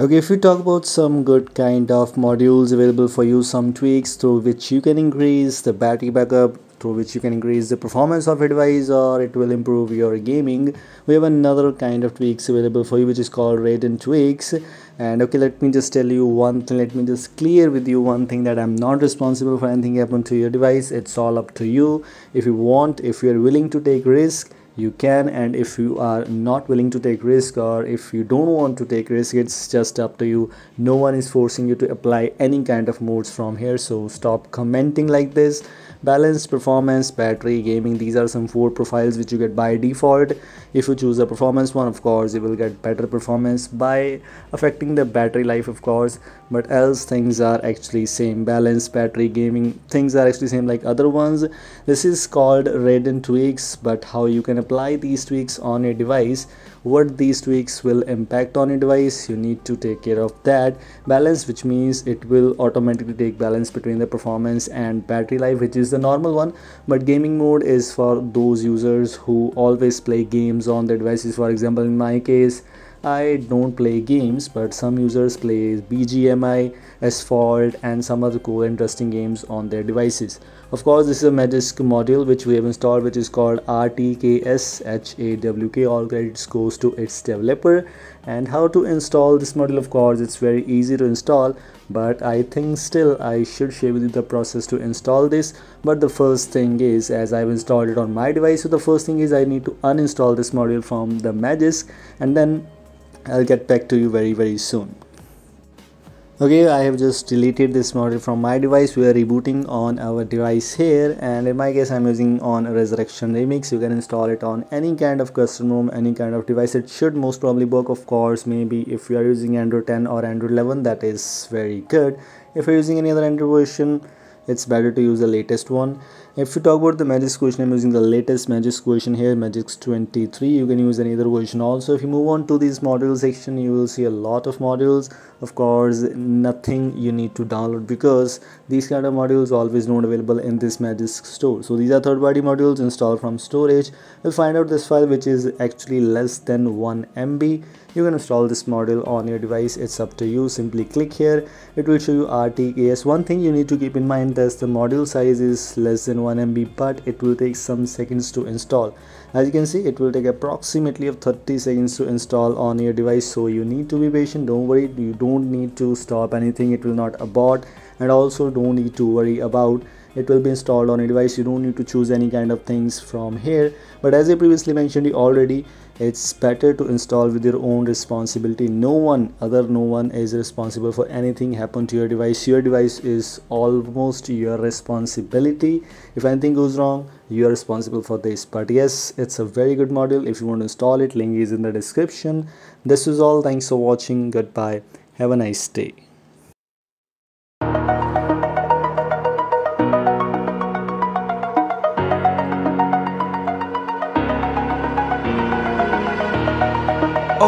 Okay, if we talk about some good kind of modules available for you, some tweaks through which you can increase the battery backup, through which you can increase the performance of your device or it will improve your gaming. We have another kind of tweaks available for you which is called Raiden tweaks. And okay, let me just tell you one thing, let me just clear with you one thing that I'm not responsible for anything happen to your device. It's all up to you. If you want, if you're willing to take risk, you can and if you are not willing to take risk or if you don't want to take risk it's just up to you. No one is forcing you to apply any kind of modes from here. So stop commenting like this. Balanced performance battery gaming these are some four profiles which you get by default. If you choose a performance one of course you will get better performance by affecting the battery life of course. But else things are actually same. Balance battery gaming things are actually same like other ones. This is called Raiden tweaks but how you can apply these tweaks on a device what these tweaks will impact on a device you need to take care of that balance which means it will automatically take balance between the performance and battery life which is the normal one. But gaming mode is for those users who always play games on their devices. For example in my case I don't play games but some users play BGMI, Asphalt and some other cool interesting games on their devices. Of course this is a Magisk module which we have installed which is called RTKS HAWK all credits goes to its developer. And how to install this module of course it's very easy to install but I think still I should share with you the process to install this. But the first thing is as I've installed it on my device so the first thing is I need to uninstall this module from the Magisk and then I'll get back to you very very soon. Okay I have just deleted this model from my device. We are rebooting on our device here and in my case I'm using on Resurrection Remix. You can install it on any kind of custom ROM any kind of device. It should most probably work of course. Maybe if you are using Android 10 or Android 11 that is very good. If you're using any other Android version it's better to use the latest one if you talk about the Magisk version i'm using the latest Magisk version here Magisk 23 you can use any other version also. If you move on to this module section you will see a lot of modules. Of course nothing you need to download because these kind of modules always not available in this Magisk store. So these are third-party modules installed from storage. You'll find out this file which is actually less than 1 MB you can install this module on your device. It's up to you. Simply click here. It will show you RTKS one thing you need to keep in mind that the module size is less than 1 MB but it will take some seconds to install. As you can see it will take approximately of 30 seconds to install on your device so you need to be patient. Don't worry you don't need to stop anything. It will not abort and also don't need to worry about it will be installed on a device you don't need to choose any kind of things from here. But as i previously mentioned already it's better to install with your own responsibility. No one other no one is responsible for anything happen to your device. Your device is almost your responsibility. If anything goes wrong you are responsible for this. But yes it's a very good module. If you want to install it link is in the description. This is all. Thanks for watching. Goodbye. Have a nice day